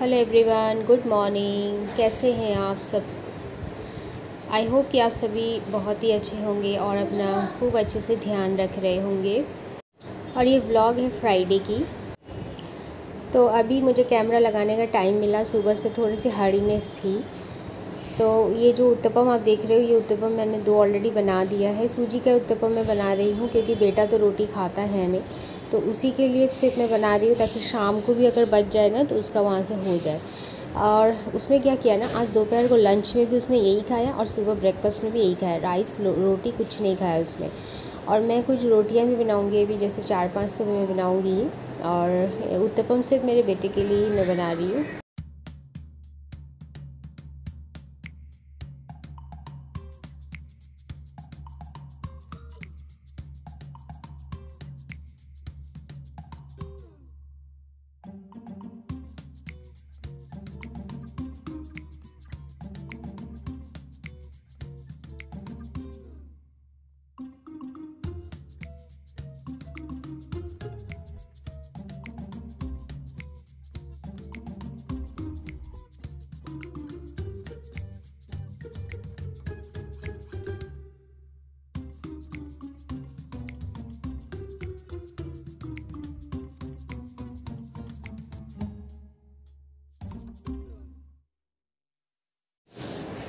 Hello everyone, good morning. कैसे हैं आप सब? आई होप कि आप सभी बहुत ही अच्छे होंगे और अपना खूब अच्छे से ध्यान रख रहे होंगे। और ये व्लॉग है फ्राइडे की। तो अभी मुझे कैमरा लगाने का टाइम मिला, सुबह से थोड़ी सी हरीनेस थी। तो ये जो उत्तपम आप देख रहे हो, ये उत्तपम मैंने दो ऑलरेडी बना दिया है। सूजी का उत्तपम मैं बना रही हूँ क्योंकि बेटा तो रोटी खाता है नहीं। तो उसी के लिए सिर्फ़ मैं बना रही हूँ ताकि शाम को भी अगर बच जाए ना तो उसका वहाँ से हो जाए। और उसने क्या किया ना, आज दोपहर को लंच में भी उसने यही खाया और सुबह ब्रेकफास्ट में भी यही खाया। राइस रोटी कुछ नहीं खाया उसने। और मैं कुछ रोटियाँ भी बनाऊँगी अभी, जैसे चार पाँच तो मैं बनाऊँगी और उत्तपम सिर्फ़ मेरे बेटे के लिए ही मैं बना रही हूँ।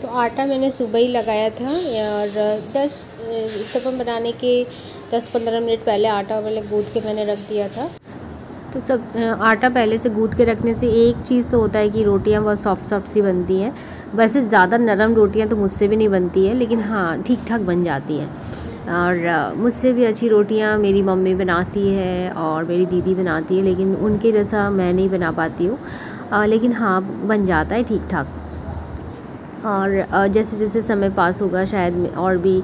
तो आटा मैंने सुबह ही लगाया था और दस उत्तपम बनाने के दस पंद्रह मिनट पहले आटा वाले गूँद के मैंने रख दिया था। तो सब, आटा पहले से गूँद के रखने से एक चीज़ तो होता है कि रोटियाँ बहुत सॉफ्ट सॉफ्ट सी बनती हैं। वैसे ज़्यादा नरम रोटियाँ तो मुझसे भी नहीं बनती है, लेकिन हाँ ठीक ठाक बन जाती हैं। और मुझसे भी अच्छी रोटियाँ मेरी मम्मी बनाती है और मेरी दीदी बनाती है, लेकिन उनके जैसा मैं नहीं बना पाती हूँ। लेकिन हाँ बन जाता है ठीक ठाक और जैसे जैसे समय पास होगा शायद और भी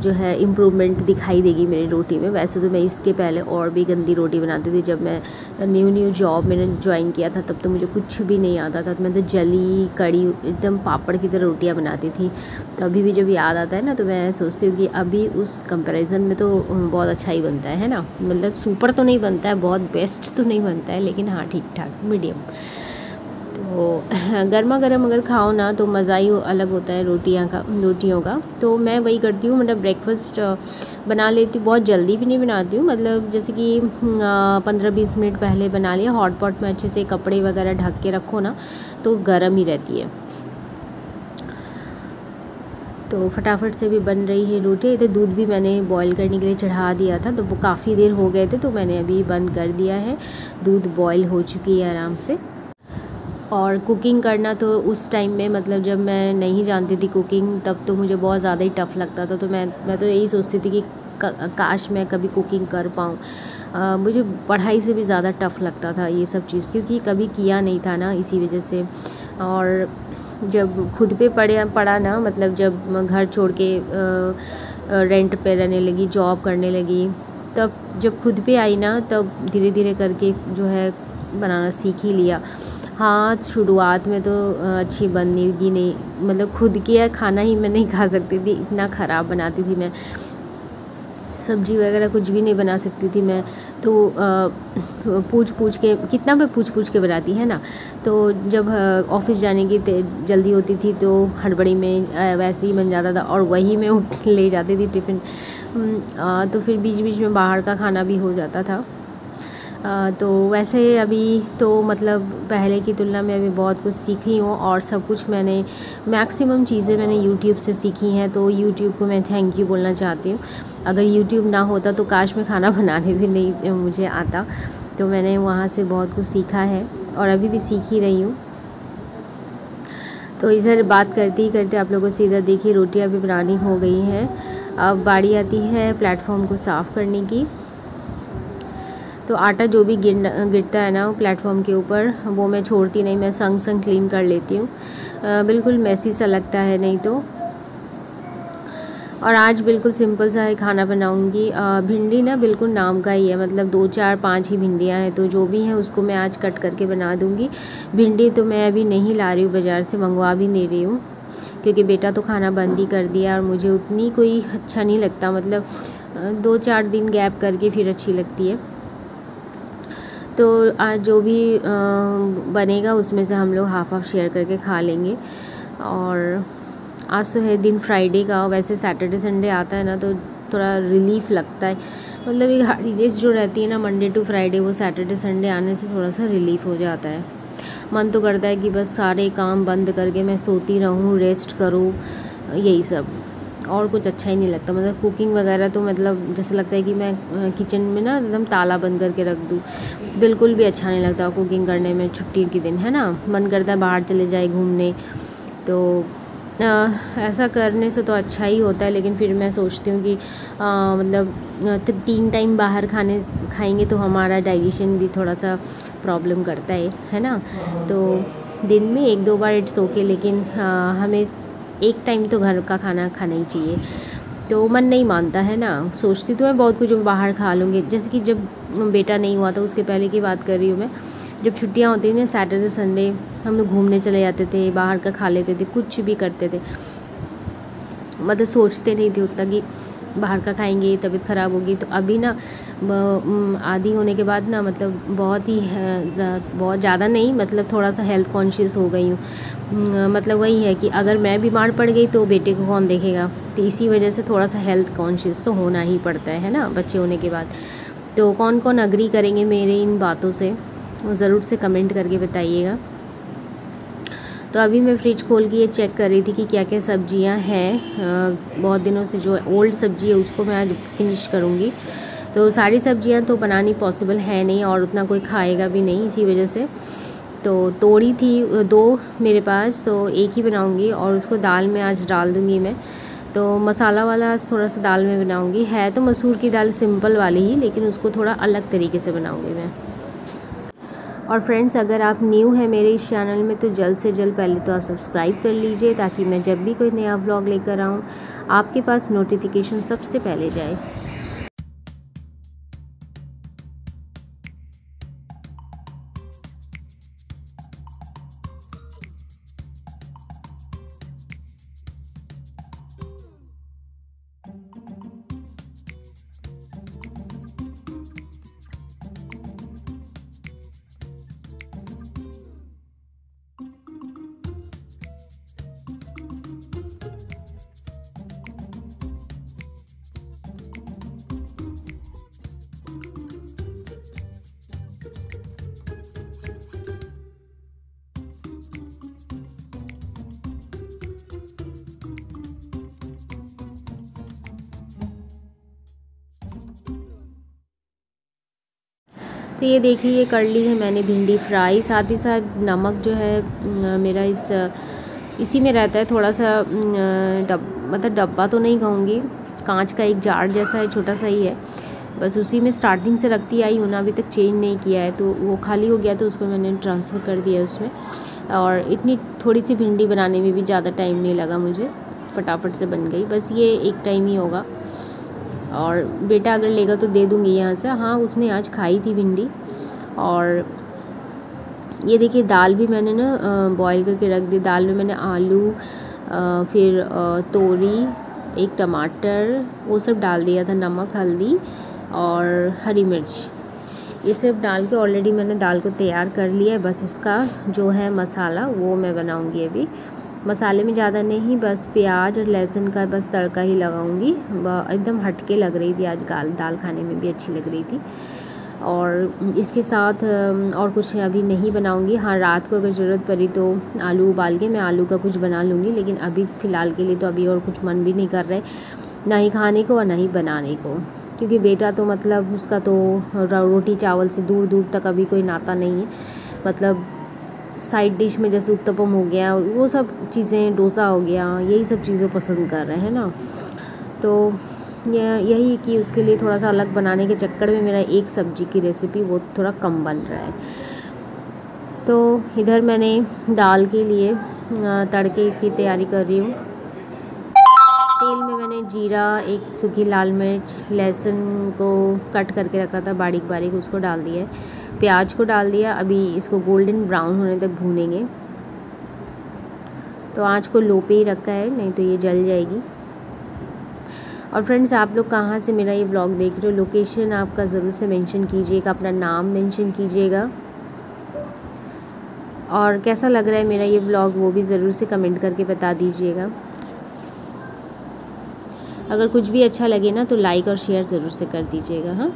जो है इम्प्रूवमेंट दिखाई देगी मेरी रोटी में, वैसे तो मैं इसके पहले और भी गंदी रोटी बनाती थी। जब मैं न्यू न्यू जॉब मैंने ज्वाइन किया था, तब तो मुझे कुछ भी नहीं आता था। मैं तो जली, कड़ी, एकदम पापड़ की तरह रोटियाँ बनाती थी। तो अभी भी जब याद आता है ना तो मैं सोचती हूँ कि अभी उस कंपैरिजन में तो बहुत अच्छा ही बनता है ना? मतलब सुपर तो नहीं बनता है, बहुत बेस्ट तो नहीं बनता है, लेकिन हाँ ठीक ठाक मीडियम तो गर्मा गर्म अगर खाओ ना तो मज़ा ही अलग होता है रोटियाँ का, रोटियों का। तो मैं वही करती हूँ मतलब ब्रेकफास्ट बना लेती हूँ। बहुत जल्दी भी नहीं बनाती हूँ मतलब जैसे कि पंद्रह बीस मिनट पहले बना लिया। हॉट पॉट में अच्छे से कपड़े वगैरह ढक के रखो ना तो गर्म ही रहती है। तो फटाफट से भी बन रही है रोटी। इधर दूध भी मैंने बॉईल करने के लिए चढ़ा दिया था तो वो काफ़ी देर हो गए थे तो मैंने अभी बंद कर दिया है। दूध बॉईल हो चुकी है आराम से। और कुकिंग करना तो उस टाइम में मतलब जब मैं नहीं जानती थी कुकिंग तब तो मुझे बहुत ज़्यादा ही टफ़ लगता था। तो मैं मैं तो यही सोचती थी कि काश मैं कभी कुकिंग कर पाऊँ। मुझे पढ़ाई से भी ज़्यादा टफ़ लगता था ये सब चीज़, क्योंकि कभी किया नहीं था ना इसी वजह से। और जब खुद पे पढ़े, पढ़ा ना मतलब जब घर छोड़ के रेंट पे रहने लगी जॉब करने लगी, तब जब खुद पे आई ना, तब धीरे धीरे करके जो है बनाना सीख ही लिया। हाँ शुरुआत में तो अच्छी बनेगी नहीं मतलब खुद किया खाना ही मैं नहीं खा सकती थी, इतना ख़राब बनाती थी मैं। सब्ज़ी वगैरह कुछ भी नहीं बना सकती थी मैं तो पूछ पूछ के, कितना मैं पूछ पूछ के बनाती, है ना? तो जब ऑफ़िस जाने की जल्दी होती थी तो हड़बड़ी में वैसे ही बन जाता था और वही मैं उठ, ले जाती थी टिफ़िन। तो फिर बीच बीच में बाहर का खाना भी हो जाता था। तो वैसे अभी तो मतलब पहले की तुलना में अभी बहुत कुछ सीखी हूँ और सब कुछ मैंने मैक्सिमम चीज़ें मैंने यूट्यूब से सीखी हैं तो यूट्यूब को मैं थैंक यू बोलना चाहती हूँ। अगर यूट्यूब ना होता तो काश में खाना बनाने भी नहीं, मुझे आता। तो मैंने वहाँ से बहुत कुछ सीखा है और अभी भी सीख ही रही हूँ। तो इधर बात करते ही करते आप लोगों से इधर देखिए रोटियाँ भी बनानी हो गई हैं। अब बाड़ी आती है प्लेटफॉर्म को साफ़ करने की। तो आटा जो भी गिर गिरता है ना वो प्लेटफॉर्म के ऊपर, वो मैं छोड़ती नहीं, मैं संग संग क्लीन कर लेती हूँ। बिल्कुल मैसी सा लगता है, नहीं तो। और आज बिल्कुल सिंपल सा है खाना बनाऊँगी। भिंडी ना बिल्कुल नाम का ही है मतलब दो, चार, पाँच ही भिंडियाँ हैं तो जो भी हैं उसको मैं आज कट करके बना दूँगी। भिंडी तो मैं अभी नहीं ला रही हूँ, बाज़ार से मंगवा भी नहीं रही हूँ, क्योंकि बेटा तो खाना बंद ही कर दिया और मुझे उतनी कोई अच्छा नहीं लगता मतलब दो, चार दिन गैप करके फिर अच्छी लगती है। तो आज जो भी बनेगा उसमें से हम लोग हाफ़ हाफ़ शेयर करके खा लेंगे। और आज तो है दिन फ्राइडे का और वैसे सैटरडे संडे आता है ना तो थोड़ा रिलीफ लगता है। मतलब हार्डी डेज़ जो रहती है ना मंडे टू फ्राइडे वो सैटरडे संडे आने से थोड़ा सा रिलीफ हो जाता है। मन तो करता है कि बस सारे काम बंद करके मैं सोती रहूँ रेस्ट करूँ, यही सब। और कुछ अच्छा ही नहीं लगता। मतलब कुकिंग वगैरह तो मतलब जैसे लगता है कि मैं किचन में ना एकदम ताला बंद करके रख दूँ बिल्कुल भी अच्छा नहीं लगता कुकिंग करने में छुट्टी के दिन है ना? मन करता है बाहर चले जाए घूमने तो आ, ऐसा करने से तो अच्छा ही होता है लेकिन फिर मैं सोचती हूँ कि आ, मतलब तीन टाइम बाहर खाने खाएँगे तो हमारा डाइजेशन भी थोड़ा सा प्रॉब्लम करता है है ना? तो दिन में एक दो बार इट्स ओके लेकिन आ, हमें एक टाइम तो घर का खाना खाना ही चाहिए। तो मन नहीं मानता, है ना? सोचती तो मैं बहुत कुछ बाहर खा लूँगी। जैसे कि जब बेटा नहीं हुआ था उसके पहले की बात कर रही हूँ मैं। जब छुट्टियाँ होती थी ना सैटरडे संडे हम लोग घूमने चले जाते थे, बाहर का खा लेते थे, कुछ भी करते थे। मतलब सोचते नहीं थे उतना कि बाहर का खाएँगे, तबीयत ख़राब होगी तो अभी ना आदि होने के बाद ना मतलब बहुत ही बहुत ज़्यादा नहीं मतलब थोड़ा सा हेल्थ कॉन्शियस हो गई हूँ। मतलब वही है कि अगर मैं बीमार पड़ गई तो बेटे को कौन देखेगा? तो इसी वजह से थोड़ा सा हेल्थ कॉन्शियस तो होना ही पड़ता है ना, बच्चे होने के बाद। तो कौन कौन अग्री करेंगे मेरे इन बातों से ज़रूर से कमेंट करके बताइएगा। तो अभी मैं फ्रिज खोल के ये चेक कर रही थी कि क्या क्या सब्ज़ियाँ हैं। बहुत दिनों से जो ओल्ड सब्ज़ी है उसको मैं आज फिनिश करूँगी। तो सारी सब्ज़ियाँ तो बनानी पॉसिबल है नहीं और उतना कोई खाएगा भी नहीं इसी वजह से। तो तोड़ी थी दो मेरे पास तो एक ही बनाऊँगी और उसको दाल में आज डाल दूँगी मैं। तो मसाला वाला आज थोड़ा सा दाल में बनाऊँगी। है तो मसूर की दाल सिंपल वाली ही, लेकिन उसको थोड़ा अलग तरीके से बनाऊँगी मैं। और फ्रेंड्स अगर आप न्यू हैं मेरे इस चैनल में तो जल्द से जल्द पहले तो आप सब्सक्राइब कर लीजिए, ताकि मैं जब भी कोई नया ब्लॉग लेकर आऊँ, आपके पास नोटिफिकेशन सबसे पहले जाए। तो ये देखिए, ये कर ली है मैंने भिंडी फ्राई। साथ ही साथ नमक जो है मेरा इस, इसी में रहता है। थोड़ा सा डब मतलब डब्बा तो नहीं कहूँगी। कांच का एक जार जैसा है, छोटा सा ही है। बस उसी में स्टार्टिंग से रखती आई हूँ ना, अभी तक चेंज नहीं किया है। तो वो खाली हो गया तो उसको मैंने ट्रांसफ़र कर दिया उसमें। और इतनी थोड़ी सी भिंडी बनाने में भी ज़्यादा टाइम नहीं लगा मुझे। फटाफट से बन गई। बस ये एक टाइम ही होगा। और बेटा अगर लेगा तो दे दूँगी यहाँ से। हाँ उसने आज खाई थी भिंडी। और ये देखिए, दाल भी मैंने ना बॉईल करके रख दी। दाल में मैंने आलू फिर तोरी, एक टमाटर, वो सब डाल दिया था, नमक, हल्दी और हरी मिर्च। ये सब डाल के ऑलरेडी मैंने दाल को तैयार कर लिया है। बस इसका जो है मसाला, वो मैं बनाऊँगी अभी। मसाले में ज़्यादा नहीं, बस प्याज और लहसुन का बस तड़का ही लगाऊँगी। एकदम हटके लग रही थी आज दाल दाल खाने में भी अच्छी लग रही थी। और इसके साथ और कुछ अभी नहीं बनाऊँगी। हाँ रात को अगर ज़रूरत पड़ी तो आलू उबाल के मैं आलू का कुछ बना लूँगी, लेकिन अभी फ़िलहाल के लिए तो अभी और कुछ मन भी नहीं कर रहे ना ही खाने को और ना ही बनाने को। क्योंकि बेटा तो मतलब उसका तो रोटी चावल से दूर दूर तक अभी कोई नाता नहीं है। मतलब साइड डिश में जैसे उत्तपम हो गया, वो सब चीज़ें, डोसा हो गया, यही सब चीज़ें पसंद कर रहे हैं ना। तो यही कि उसके लिए थोड़ा सा अलग बनाने के चक्कर में मेरा एक सब्ज़ी की रेसिपी वो थोड़ा कम बन रहा है। तो इधर मैंने दाल के लिए तड़के की तैयारी कर रही हूँ। तेल में मैंने जीरा, एक सूखी लाल मिर्च, लहसुन को कट करके रखा था बारीक बारीक उसको डाल दिया है। प्याज को डाल दिया। अभी इसको गोल्डन ब्राउन होने तक भूनेंगे। तो आँच को लो पे ही रखा है, नहीं तो ये जल जाएगी। और फ्रेंड्स, आप लोग कहाँ से मेरा ये ब्लॉग देख रहे हो? लोकेशन आपका ज़रूर से मेंशन कीजिएगा, अपना नाम मेंशन कीजिएगा। और कैसा लग रहा है मेरा ये ब्लॉग वो भी ज़रूर से कमेंट करके बता दीजिएगा। अगर कुछ भी अच्छा लगे ना तो लाइक और शेयर ज़रूर से कर दीजिएगा हाँ?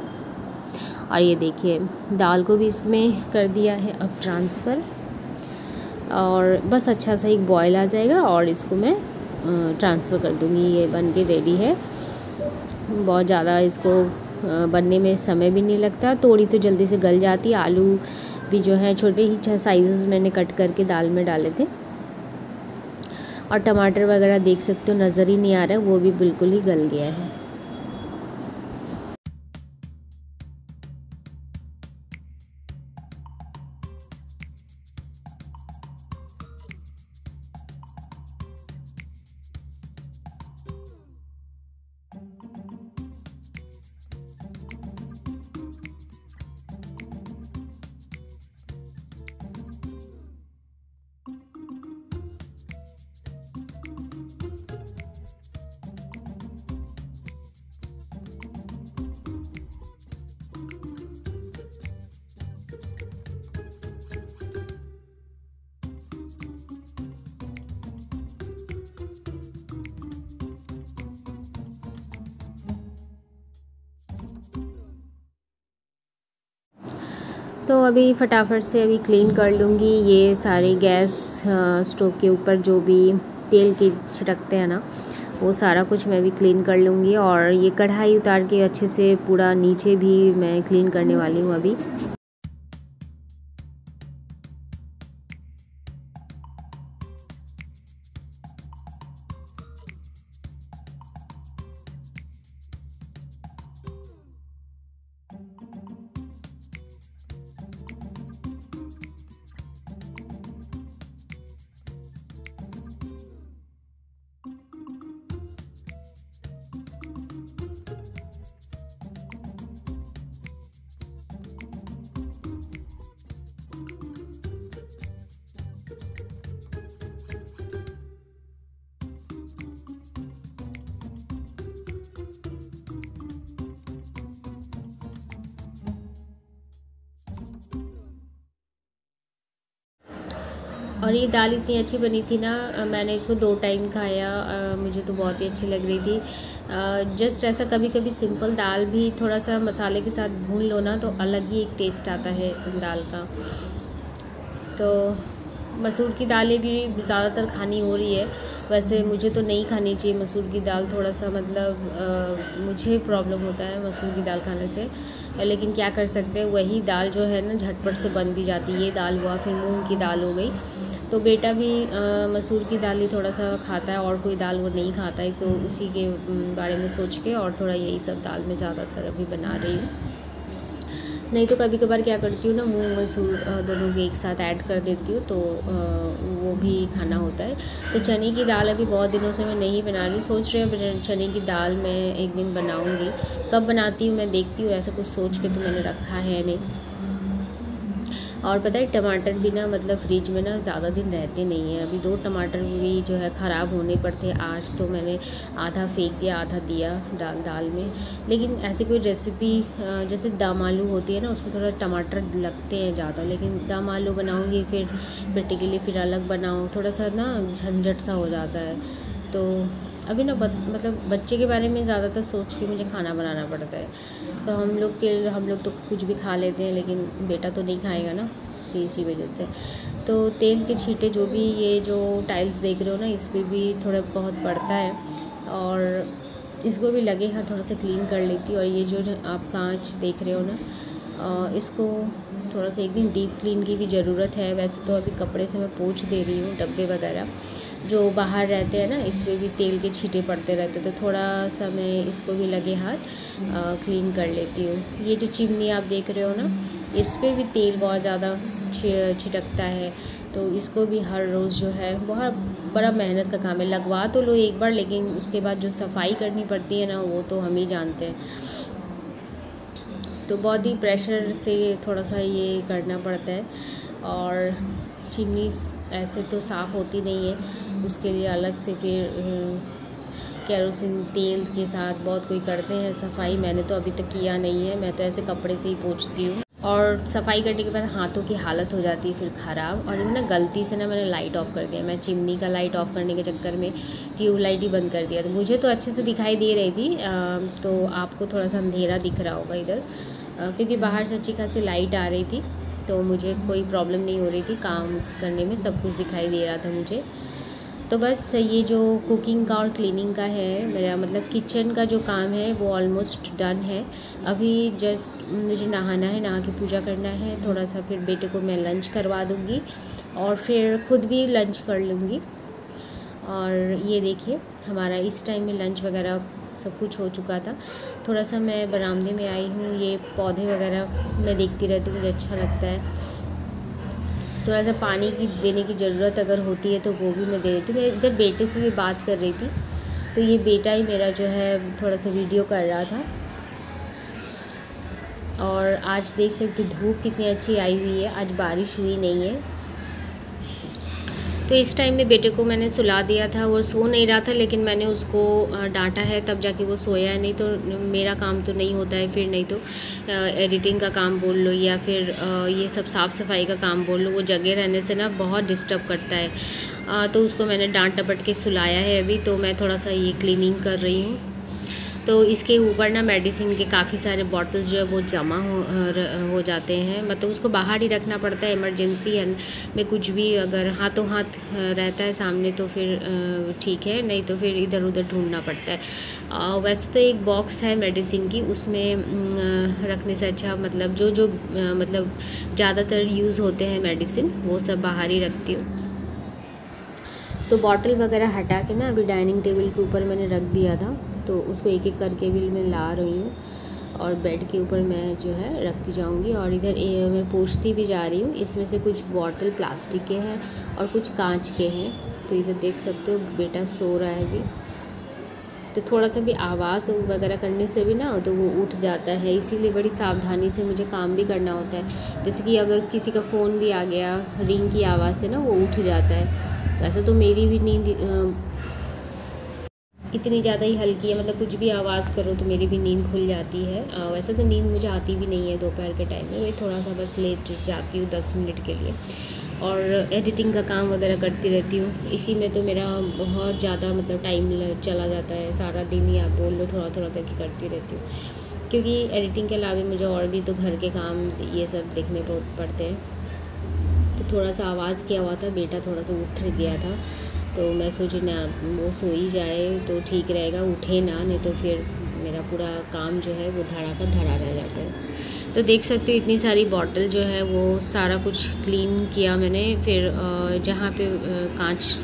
और ये देखिए, दाल को भी इसमें कर दिया है अब ट्रांसफ़र और बस अच्छा सा एक बॉयल आ जाएगा और इसको मैं ट्रांसफ़र कर दूँगी। ये बन के रेडी है। बहुत ज़्यादा इसको बनने में समय भी नहीं लगता। तोड़ी तो जल्दी से गल जाती। आलू भी जो है, छोटे ही साइज़ मैंने कट करके दाल में डाले थे। और टमाटर वगैरह देख सकते हो, नज़र ही नहीं आ रहा है, वो भी बिल्कुल ही गल गया है। तो अभी फटाफट से अभी क्लीन कर लूँगी ये सारे गैस स्टोव के ऊपर जो भी तेल की छिटकते हैं ना, वो सारा कुछ मैं भी क्लीन कर लूँगी और ये कढ़ाई उतार के अच्छे से पूरा नीचे भी मैं क्लीन करने वाली हूँ अभी। और ये दाल इतनी अच्छी बनी थी ना मैंने इसको दो टाइम खाया मुझे तो बहुत ही अच्छी लग रही थी। जस्ट ऐसा कभी कभी सिंपल दाल भी थोड़ा सा मसाले के साथ भून लो ना तो अलग ही एक टेस्ट आता है दाल का। तो मसूर की दालें भी ज़्यादातर खानी हो रही है। वैसे मुझे तो नहीं खानी चाहिए मसूर की दाल थोड़ा सा मतलब आ, मुझे प्रॉब्लम होता है मसूर की दाल खाने से। लेकिन क्या कर सकते हैं, वही दाल जो है ना झटपट से बन भी जाती है, ये दाल हुआ, फिर मूंग की दाल हो गई। तो बेटा भी मसूर की दाल ही थोड़ा सा खाता है, और कोई दाल वो नहीं खाता है तो उसी के बारे में सोच के और थोड़ा यही सब दाल में ज़्यादातर अभी बना रही हूँ। नहीं तो कभी कभार क्या करती हूँ ना मूंग मसूर दोनों के एक साथ ऐड कर देती हूँ तो वो भी खाना होता है। तो चने की दाल अभी बहुत दिनों से मैं नहीं बना रही, सोच रही हूँ चने की दाल मैं एक दिन बनाऊँगी। कब बनाती हूँ मैं देखती हूँ, ऐसा कुछ सोच के तो मैंने रखा है नहीं। और पता है, टमाटर भी ना मतलब फ्रिज में ना ज़्यादा दिन रहते नहीं हैं। अभी दो टमाटर भी जो है ख़राब होने पर थे, आज तो मैंने आधा फेंक दिया, आधा दिया दाल दाल में। लेकिन ऐसी कोई रेसिपी जैसे दम आलू होती है ना, उसमें थोड़ा टमाटर लगते हैं ज़्यादा, लेकिन दम आलू बनाऊँगी फिर बेटे के लिए फिर अलग बनाऊँ, थोड़ा सा ना झंझट सा हो जाता है। तो अभी ना बत, मतलब बच्चे के बारे में ज़्यादातर सोच के मुझे खाना बनाना पड़ता है। तो हम लोग के हम लोग तो कुछ भी खा लेते हैं लेकिन बेटा तो नहीं खाएगा ना तो इसी वजह से। तो तेल के छींटे जो भी ये जो टाइल्स देख रहे हो ना इस पर भी थोड़ा बहुत पड़ता है। और इसको भी लगेगा थोड़ा सा क्लीन कर लेती और ये जो आप कांच देख रहे हो ना इसको थोड़ा सा एक दिन डीप क्लीन की भी ज़रूरत है। वैसे तो अभी कपड़े से मैं पोछ दे रही हूँ डब्बे वगैरह। जो बाहर रहते हैं ना, इसमें भी तेल के छींटे पड़ते रहते तो थोड़ा सा मैं इसको भी लगे हाथ क्लीन कर लेती हूँ। ये जो चिमनी आप देख रहे हो ना, इस पर भी तेल बहुत ज़्यादा छिटकता है तो इसको भी हर रोज़ जो है, बहुत बड़ा मेहनत का काम है। लगवा तो लो एक बार, लेकिन उसके बाद जो सफ़ाई करनी पड़ती है ना, वो तो हम ही जानते हैं। तो बहुत ही प्रेशर से थोड़ा सा ये करना पड़ता है, और चिमनी ऐसे तो साफ़ होती नहीं है। उसके लिए अलग से फिर कैरोसिन तेल के साथ बहुत कोई करते हैं। सफ़ाई मैंने तो अभी तक किया नहीं है। मैं तो ऐसे कपड़े से ही पोछती हूँ। और सफ़ाई करने के बाद हाथों की हालत हो जाती है फिर ख़राब। और ना गलती से ना मैंने लाइट ऑफ़ कर दिया। मैं चिमनी का लाइट ऑफ़ करने के चक्कर में ट्यूब लाइट ही बंद कर दिया। तो मुझे तो अच्छे से दिखाई दे रही थी। तो आपको थोड़ा सा अंधेरा दिख रहा होगा इधर। क्योंकि बाहर से अच्छी खासी लाइट आ रही थी। तो मुझे कोई प्रॉब्लम नहीं हो रही थी। काम करने में सब कुछ दिखाई दे रहा था मुझे। तो बस ये जो कुकिंग का और क्लीनिंग का है, मेरा मतलब किचन का जो काम है, वो ऑलमोस्ट डन है। अभी जस्ट मुझे नहाना है, नहा के पूजा करना है थोड़ा सा फिर बेटे को मैं लंच करवा दूँगी और फिर खुद भी लंच कर लूँगी। और ये देखिए, हमारा इस टाइम में लंच वगैरह सब कुछ हो चुका था। थोड़ा सा मैं बरामदे में आई हूँ, ये पौधे वगैरह मैं देखती रहती हूँ, मुझे अच्छा लगता है। थोड़ा सा पानी की देने की ज़रूरत अगर होती है तो वो भी मैं दे देती हूँ। मैं इधर बेटे से भी बात कर रही थी तो ये बेटा ही मेरा जो है थोड़ा सा वीडियो कर रहा था। और आज देख सकते धूप कितनी अच्छी आई हुई है, आज बारिश हुई नहीं है। तो इस टाइम में बेटे को मैंने सुला दिया था और सो नहीं रहा था, लेकिन मैंने उसको डांटा है, तब जाके वो सोया है, नहीं तो मेरा काम तो नहीं होता है, फिर नहीं तो एडिटिंग का काम बोल लो या फिर ये सब साफ़ सफ़ाई का काम बोल लो, वो जगह रहने से ना बहुत डिस्टर्ब करता है। तो उसको मैंने डांट टपट के सुलाया है अभी तो मैं थोड़ा सा ये क्लीनिंग कर रही हूँ। तो इसके ऊपर ना मेडिसिन के काफ़ी सारे बॉटल्स जो है वो जमा हो हो जाते हैं। मतलब उसको बाहर ही रखना पड़ता है इमरजेंसी में कुछ भी अगर हाथों हाथ रहता है सामने तो फिर ठीक है, नहीं तो फिर इधर उधर ढूंढना पड़ता है। वैसे तो एक बॉक्स है मेडिसिन की, उसमें रखने से अच्छा मतलब जो जो मतलब ज़्यादातर यूज़ होते हैं मेडिसिन वो सब बाहर ही रखती हूँ। तो बॉटल वगैरह हटा के ना अभी डाइनिंग टेबल के ऊपर मैंने रख दिया था। तो उसको एक एक करके भी मैं ला रही हूँ और बेड के ऊपर मैं जो है रखती जाऊँगी और इधर मैं पोछती भी जा रही हूँ। इसमें से कुछ बॉटल प्लास्टिक के हैं और कुछ कांच के हैं। तो इधर देख सकते हो, बेटा सो रहा है अभी। तो थोड़ा सा भी आवाज़ वगैरह करने से भी ना तो वो उठ जाता है। इसीलिए बड़ी सावधानी से मुझे काम भी करना होता है। जैसे कि अगर किसी का फ़ोन भी आ गया, रिंग की आवाज़ से ना वो उठ जाता है। वैसे तो मेरी भी नींद इतनी ज़्यादा ही हल्की है मतलब कुछ भी आवाज़ करो तो मेरी भी नींद खुल जाती है। आ, वैसे तो नींद मुझे आती भी नहीं है दोपहर के टाइम में वही थोड़ा सा बस लेट जाती हूँ दस मिनट के लिए। और एडिटिंग का काम वगैरह करती रहती हूँ इसी में तो मेरा बहुत ज़्यादा मतलब टाइम चला जाता है सारा दिन ही आप बोल लो थोड़ा थोड़ा करके करती रहती हूँ। क्योंकि एडिटिंग के अलावा मुझे और भी तो घर के काम ये सब देखने पड़ते हैं। तो थोड़ा सा आवाज़ किया हुआ था बेटा थोड़ा सा उठ गया था। तो मैं सोची, ना, वो सो ही जाए तो ठीक रहेगा, उठे ना, नहीं तो फिर मेरा पूरा काम जो है वो धड़ा का धड़ा रह जाता है। तो देख सकते हो, इतनी सारी बॉटल जो है वो सारा कुछ क्लीन किया मैंने। फिर जहाँ पे कांच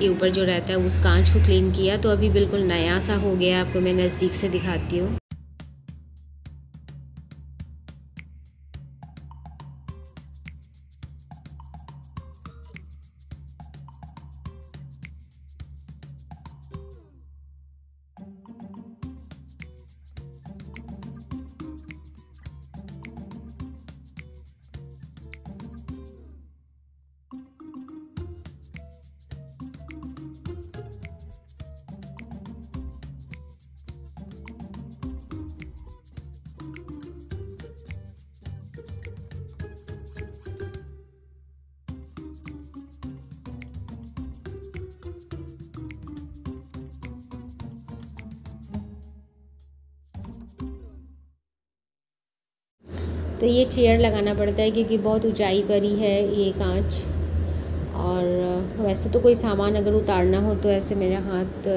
के ऊपर जो रहता है, उस कांच को क्लीन किया। तो अभी बिल्कुल नया सा हो गया आपको मैं नज़दीक से दिखाती हूँ। तो ये चेयर लगाना पड़ता है क्योंकि बहुत ऊंचाई पर ही है ये कांच। और वैसे तो कोई सामान अगर उतारना हो तो ऐसे मेरे हाथ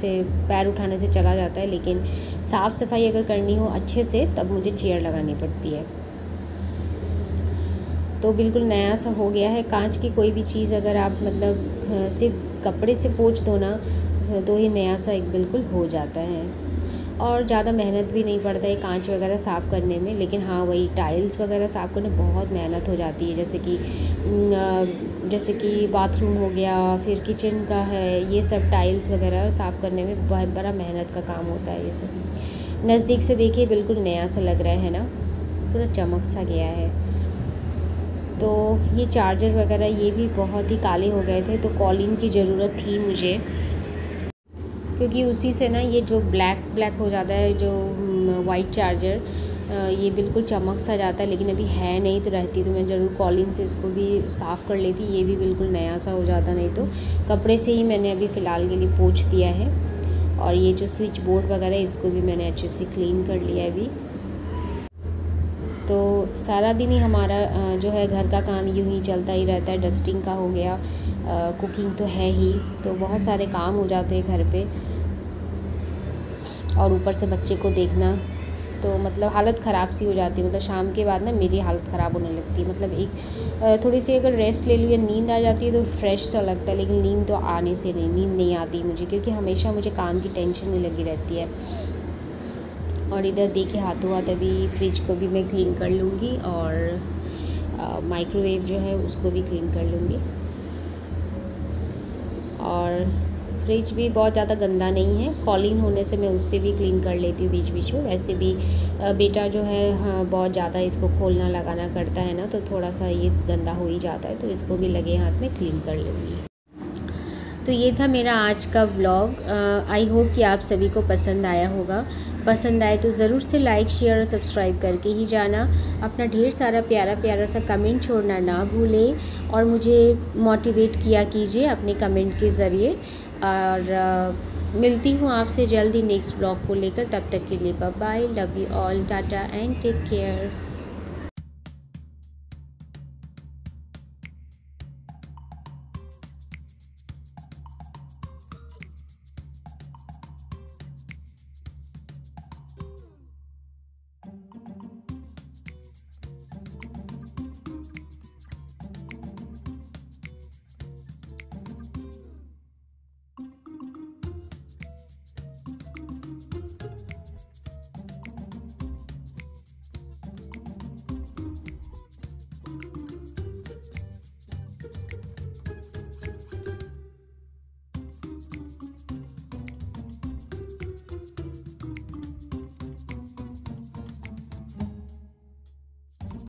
से पैर उठाने से चला जाता है, लेकिन साफ़ सफ़ाई अगर करनी हो अच्छे से, तब मुझे चेयर लगानी पड़ती है। तो बिल्कुल नया सा हो गया है। कांच की कोई भी चीज़ अगर आप मतलब सिर्फ़ कपड़े से पोछ दो ना तो ही नया सा एक बिल्कुल हो जाता है। और ज़्यादा मेहनत भी नहीं पड़ता है कांच वगैरह साफ़ करने में, लेकिन हाँ वही टाइल्स वगैरह साफ़ करने बहुत मेहनत हो जाती है। जैसे कि जैसे कि बाथरूम हो गया, फिर किचन का है, ये सब टाइल्स वगैरह साफ़ करने में बहुत बड़ा मेहनत का काम होता है ये सब। नज़दीक से देखिए, बिल्कुल नया सा लग रहा है ना? पूरा चमक सा गया है। तो ये चार्जर वगैरह ये भी बहुत ही काले हो गए थे तो कॉलिंग की ज़रूरत थी मुझे। क्योंकि उसी से ना ये जो ब्लैक ब्लैक हो जाता है, जो वाइट चार्जर ये बिल्कुल चमक सा जाता है, लेकिन अभी है नहीं तो रहती तो मैं ज़रूर कॉलिंग से इसको भी साफ़ कर लेती, ये भी बिल्कुल नया सा हो जाता नहीं तो। कपड़े से ही मैंने अभी फ़िलहाल के लिए पोछ दिया है, और ये जो स्विच बोर्ड वगैरह इसको भी मैंने अच्छे से क्लीन कर लिया है अभी। तो सारा दिन ही हमारा जो है घर का काम यूँ ही चलता ही रहता है डस्टिंग का हो गया कुकिंग तो है ही तो बहुत सारे काम हो जाते हैं घर पे। और ऊपर से बच्चे को देखना तो मतलब हालत ख़राब सी हो जाती है। मतलब शाम के बाद ना मेरी हालत ख़राब होने लगती है। मतलब एक थोड़ी सी अगर रेस्ट ले लूँ या नींद आ जाती है तो फ्रेश सा लगता है, लेकिन नींद तो आने से नहीं, नींद नहीं आती मुझे, क्योंकि हमेशा मुझे काम की टेंशन नहीं लगी रहती है। और इधर देखिए हाथों हाथ अभी फ्रिज को भी मैं क्लीन कर लूँगी और माइक्रोवेव जो है उसको भी क्लीन कर लूँगी। और फ्रिज भी बहुत ज़्यादा गंदा नहीं है। कॉलिंग होने से मैं उससे भी क्लीन कर लेती हूँ बीच बीच में। वैसे भी बेटा जो है हाँ बहुत ज़्यादा इसको खोलना लगाना करता है ना तो थोड़ा सा ये गंदा हो ही जाता है तो इसको भी लगे हाथ में क्लीन कर लूँगी तो ये था मेरा आज का व्लॉग आई होप कि आप सभी को पसंद आया होगा। पसंद आए तो ज़रूर से लाइक शेयर और सब्सक्राइब करके ही जाना। अपना ढेर सारा प्यारा प्यारा सा कमेंट छोड़ना ना भूलें और मुझे मोटिवेट किया कीजिए अपने कमेंट के ज़रिए। और मिलती हूँ आपसे जल्दी नेक्स्ट ब्लॉग को लेकर, तब तक के लिए bye love you all tata and take care